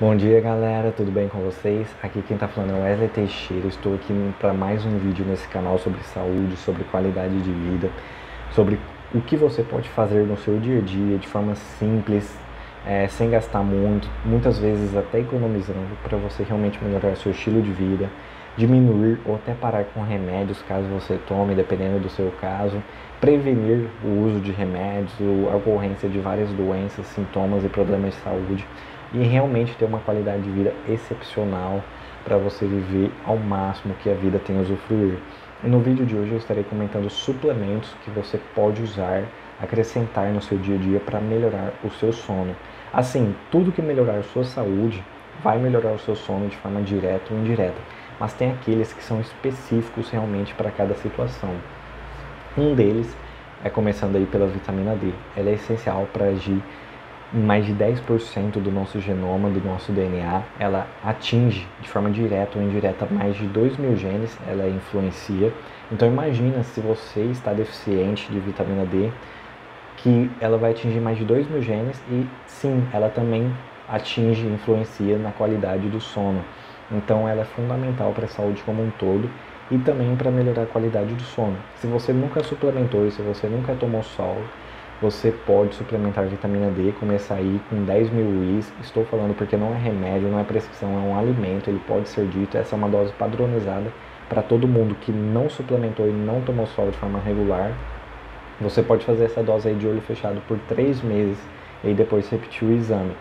Bom dia galera, tudo bem com vocês? Aqui quem tá falando é Wesley Teixeira, estou aqui para mais um vídeo nesse canal sobre saúde, sobre qualidade de vida, sobre o que você pode fazer no seu dia a dia de forma simples, é, sem gastar muito, muitas vezes até economizando para você realmente melhorar seu estilo de vida, diminuir ou até parar com remédios caso você tome, dependendo do seu caso, prevenir o uso de remédios, a ocorrência de várias doenças, sintomas e problemas de saúde e realmente ter uma qualidade de vida excepcional para você viver ao máximo que a vida tem a usufruir. E no vídeo de hoje eu estarei comentando suplementos que você pode usar, acrescentar no seu dia a dia para melhorar o seu sono. Assim, tudo que melhorar sua saúde vai melhorar o seu sono de forma direta ou indireta, mas tem aqueles que são específicos realmente para cada situação. Um deles é começando aí pela vitamina D. Ela é essencial para agir mais de 10% do nosso genoma, do nosso DNA, ela atinge de forma direta ou indireta mais de 2 mil genes, ela influencia. Então imagina se você está deficiente de vitamina D, que ela vai atingir mais de 2 mil genes e sim, ela também atinge e influencia na qualidade do sono. Então ela é fundamental para a saúde como um todo e também para melhorar a qualidade do sono. Se você nunca suplementou se você nunca tomou sol, você pode suplementar vitamina D, começar aí com 10 mil UIs. Estou falando porque não é remédio, não é prescrição, é um alimento, ele pode ser dito. Essa é uma dose padronizada para todo mundo que não suplementou e não tomou sol de forma regular. Você pode fazer essa dose aí de olho fechado por 3 meses e depois repetir o exame.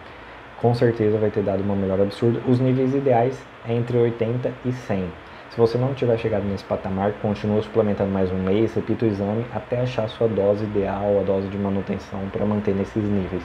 Com certeza vai ter dado uma melhora absurda. Os níveis ideais é entre 80 e 100. Se você não tiver chegado nesse patamar, continue suplementando mais um mês, repita o exame até achar a sua dose ideal, a dose de manutenção para manter nesses níveis.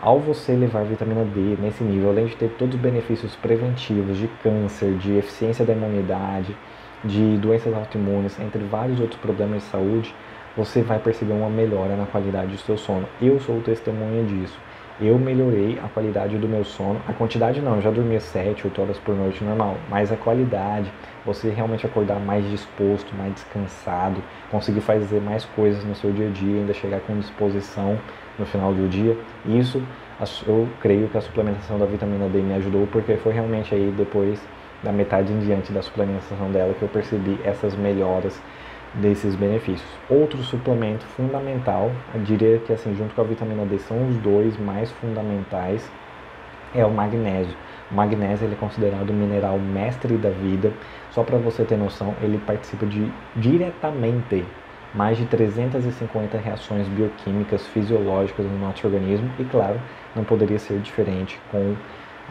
Ao você levar vitamina D nesse nível, além de ter todos os benefícios preventivos de câncer, de eficiência da imunidade, de doenças autoimunes, entre vários outros problemas de saúde, você vai perceber uma melhora na qualidade do seu sono. Eu sou testemunha disso eu melhorei a qualidade do meu sono. A quantidade não, eu já dormia 7, 8 horas por noite normal, mas a qualidade, você realmente acordar mais disposto, mais descansado, conseguir fazer mais coisas no seu dia a dia, ainda chegar com disposição no final do dia. Isso eu creio que a suplementação da vitamina D me ajudou, porque foi realmente aí depois da metade em diante da suplementação dela que eu percebi essas melhoras desses benefícios. Outro suplemento fundamental, eu diria que assim, junto com a vitamina D, são os dois mais fundamentais, é o magnésio. O magnésio ele é considerado o mineral mestre da vida. Só para você ter noção, ele participa de diretamente mais de 350 reações bioquímicas fisiológicas no nosso organismo e claro, não poderia ser diferente com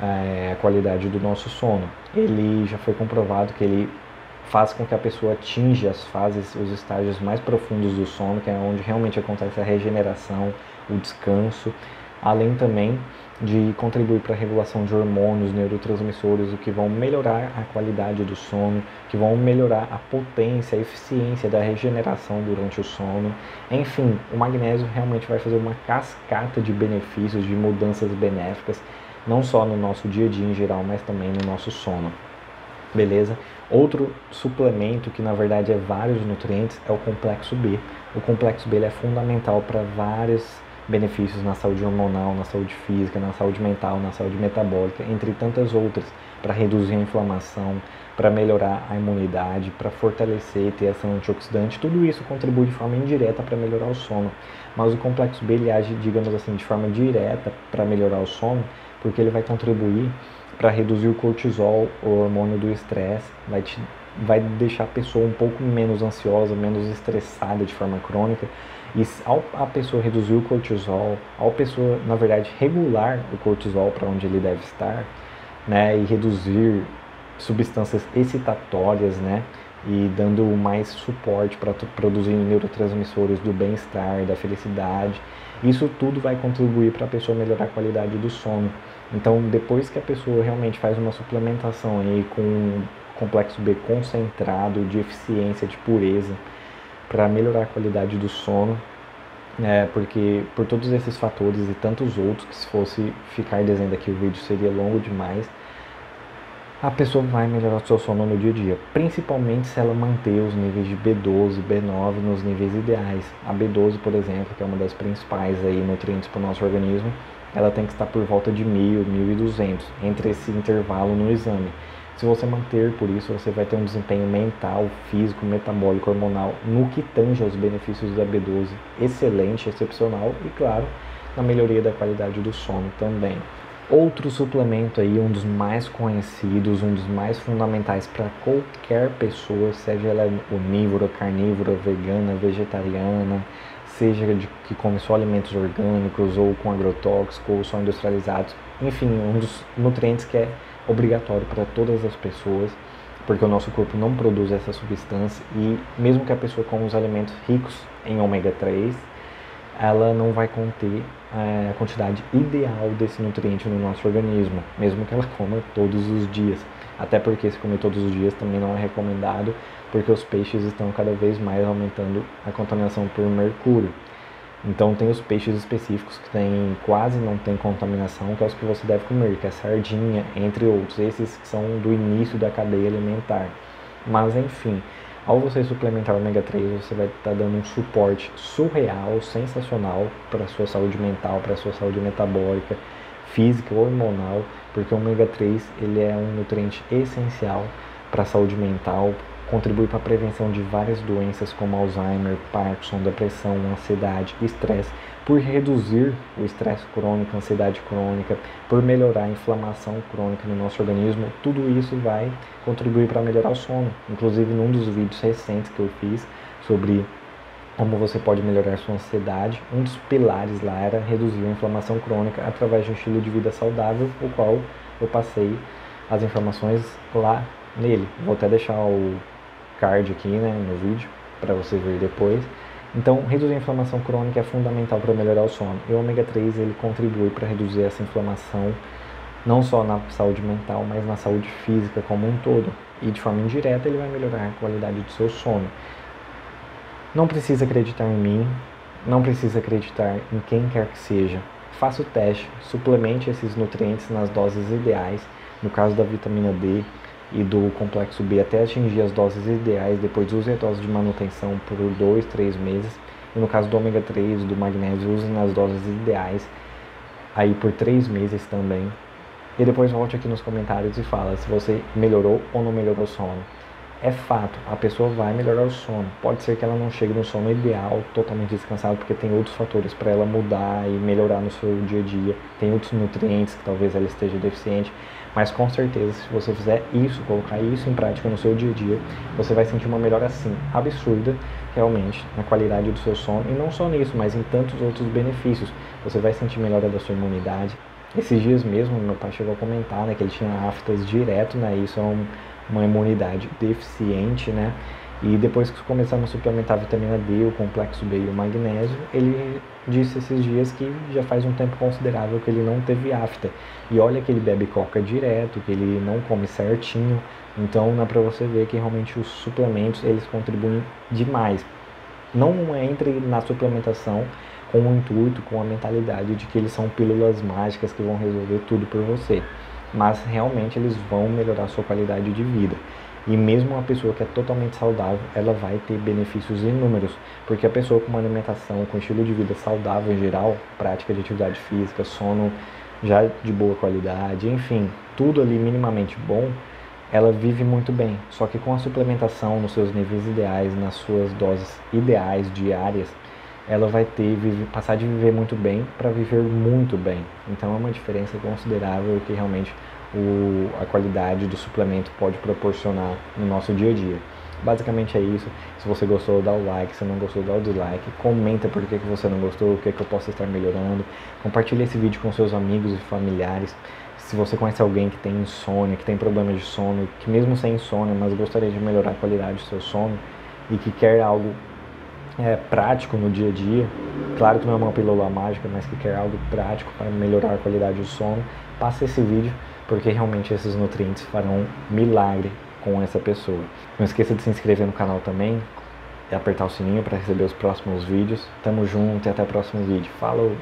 é, a qualidade do nosso sono. Ele já foi comprovado que ele faz com que a pessoa atinja as fases, os estágios mais profundos do sono, que é onde realmente acontece a regeneração, o descanso, além também de contribuir para a regulação de hormônios, neurotransmissores, o que vão melhorar a qualidade do sono, que vão melhorar a potência, a eficiência da regeneração durante o sono. Enfim, o magnésio realmente vai fazer uma cascata de benefícios, de mudanças benéficas, não só no nosso dia a dia em geral, mas também no nosso sono beleza? Outro suplemento que na verdade é vários nutrientes é o complexo B. O complexo B é fundamental para vários benefícios na saúde hormonal, na saúde física, na saúde mental, na saúde metabólica, entre tantas outras, para reduzir a inflamação, para melhorar a imunidade, para fortalecer e ter ação antioxidante. Tudo isso contribui de forma indireta para melhorar o sono. Mas o complexo B ele age, digamos assim, de forma direta para melhorar o sono, porque ele vai contribuir para reduzir o cortisol, o hormônio do estresse, vai, te, vai deixar a pessoa um pouco menos ansiosa, menos estressada de forma crônica. E ao a pessoa reduzir o cortisol, ao pessoa, na verdade, regular o cortisol para onde ele deve estar, né, e reduzir substâncias excitatórias, né, e dando mais suporte para produzir neurotransmissores do bem-estar, da felicidade. Isso tudo vai contribuir para a pessoa melhorar a qualidade do sono. Então, depois que a pessoa realmente faz uma suplementação aí com complexo B concentrado, de eficiência, de pureza, para melhorar a qualidade do sono, é, porque por todos esses fatores e tantos outros, que se fosse ficar dizendo aqui o vídeo seria longo demais, a pessoa vai melhorar o seu sono no dia a dia, principalmente se ela manter os níveis de B12, B9 nos níveis ideais. A B12, por exemplo, que é uma das principais aí nutrientes para o nosso organismo, ela tem que estar por volta de 1000, 1200, entre esse intervalo no exame. Se você manter por isso, você vai ter um desempenho mental, físico, metabólico, hormonal, no que tange aos benefícios da B12, excelente, excepcional e, claro, na melhoria da qualidade do sono também. Outro suplemento aí, um dos mais conhecidos, um dos mais fundamentais para qualquer pessoa, seja ela onívora, carnívora, vegana, vegetariana, seja de que come só alimentos orgânicos ou com agrotóxico ou só industrializados, enfim, um dos nutrientes que é obrigatório para todas as pessoas, porque o nosso corpo não produz essa substância e mesmo que a pessoa coma os alimentos ricos em ômega 3, ela não vai conter é, a quantidade ideal desse nutriente no nosso organismo, mesmo que ela coma todos os dias. Até porque se comer todos os dias também não é recomendado, porque os peixes estão cada vez mais aumentando a contaminação por mercúrio. Então tem os peixes específicos que tem, quase não tem contaminação, que é os que você deve comer, que é sardinha, entre outros, esses que são do início da cadeia alimentar. Mas enfim, ao você suplementar ômega 3, você vai estar tá dando um suporte surreal, sensacional para a sua saúde mental, para a sua saúde metabólica, física ou hormonal, porque o ômega 3 ele é um nutriente essencial para a saúde mental, contribui para a prevenção de várias doenças como Alzheimer, Parkinson, depressão, ansiedade, estresse, por reduzir o estresse crônico, ansiedade crônica, por melhorar a inflamação crônica no nosso organismo, tudo isso vai contribuir para melhorar o sono. Inclusive, num dos vídeos recentes que eu fiz sobre como você pode melhorar sua ansiedade, um dos pilares lá era reduzir a inflamação crônica através de um estilo de vida saudável, o qual eu passei as informações lá nele. Vou até deixar o card aqui né, no vídeo para você ver depois. Então, reduzir a inflamação crônica é fundamental para melhorar o sono. E o ômega 3 ele contribui para reduzir essa inflamação não só na saúde mental, mas na saúde física como um todo. E de forma indireta ele vai melhorar a qualidade do seu sono. Não precisa acreditar em mim, não precisa acreditar em quem quer que seja. Faça o teste, suplemente esses nutrientes nas doses ideais. No caso da vitamina D, e do complexo B até atingir as doses ideais, depois use a dose de manutenção por 2, 3 meses. E no caso do ômega 3 do magnésio, use nas doses ideais aí por 3 meses também. E depois volte aqui nos comentários e fala se você melhorou ou não melhorou o sono. É fato, a pessoa vai melhorar o sono. Pode ser que ela não chegue no sono ideal, totalmente descansado, porque tem outros fatores para ela mudar e melhorar no seu dia a dia. Tem outros nutrientes que talvez ela esteja deficiente. Mas com certeza, se você fizer isso, colocar isso em prática no seu dia a dia, você vai sentir uma melhora assim absurda, realmente, na qualidade do seu sono. E não só nisso, mas em tantos outros benefícios. Você vai sentir melhora da sua imunidade. Esses dias mesmo, meu pai chegou a comentar né, que ele tinha aftas direto, né? Isso é um, uma imunidade deficiente, né? E depois que começamos a suplementar a vitamina D, o complexo B e o magnésio, ele disse esses dias que já faz um tempo considerável que ele não teve afta. E olha que ele bebe coca direto, que ele não come certinho. Então dá para você ver que realmente os suplementos eles contribuem demais. Não entre na suplementação com o intuito, com a mentalidade de que eles são pílulas mágicas que vão resolver tudo por você. Mas realmente eles vão melhorar a sua qualidade de vida. E mesmo uma pessoa que é totalmente saudável, ela vai ter benefícios inúmeros, porque a pessoa com uma alimentação, com estilo de vida saudável em geral, prática de atividade física, sono já de boa qualidade, enfim, tudo ali minimamente bom, ela vive muito bem. Só que com a suplementação nos seus níveis ideais, nas suas doses ideais diárias, ela vai ter passar de viver muito bem para viver muito bem. Então é uma diferença considerável que realmente o, a qualidade do suplemento pode proporcionar no nosso dia a dia. Basicamente é isso. Se você gostou, dá o like. Se não gostou, dá o dislike. Comenta por que, que você não gostou, o que, que eu posso estar melhorando. Compartilhe esse vídeo com seus amigos e familiares. Se você conhece alguém que tem insônia, que tem problemas de sono, que mesmo sem insônia, mas gostaria de melhorar a qualidade do seu sono e que quer algo é, prático no dia a dia, claro que não é uma pílula mágica, mas que quer algo prático para melhorar a qualidade do sono, passe esse vídeo porque realmente esses nutrientes farão milagre com essa pessoa. Não esqueça de se inscrever no canal também e apertar o sininho para receber os próximos vídeos. Tamo junto e até o próximo vídeo. Falou!